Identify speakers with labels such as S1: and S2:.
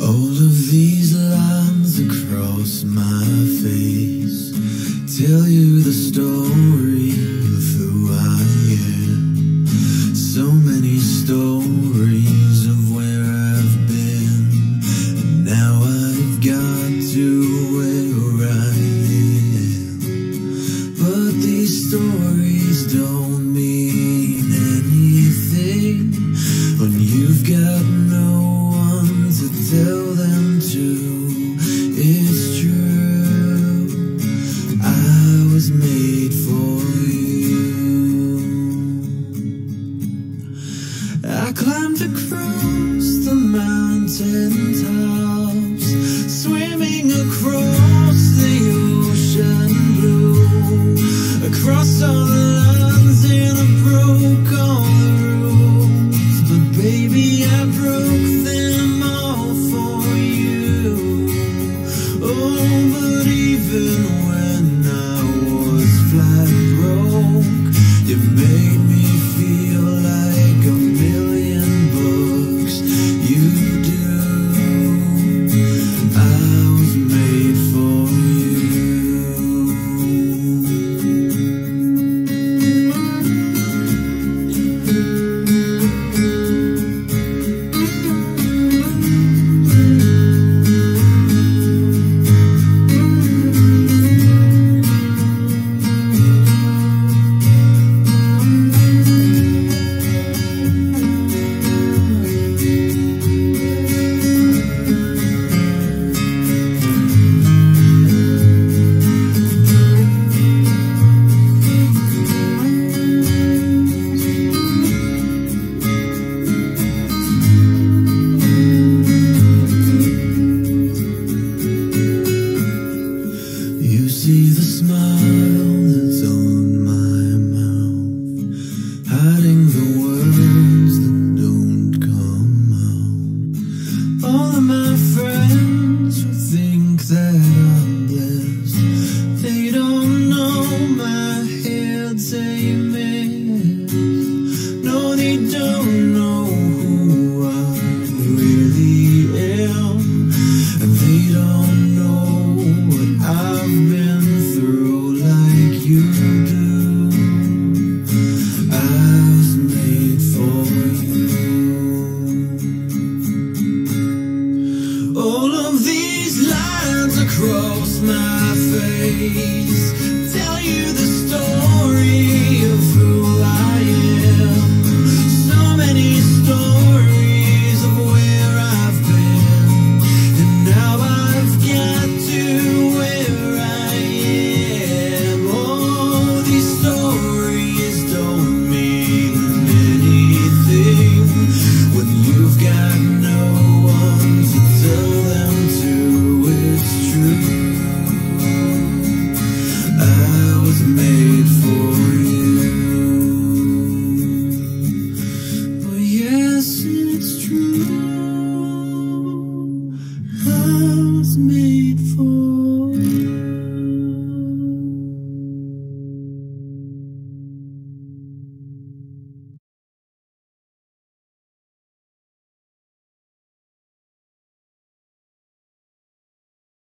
S1: All of these lines across my face Tell you the story of who I am. So many stories of where I've been And now I've got all the vez you.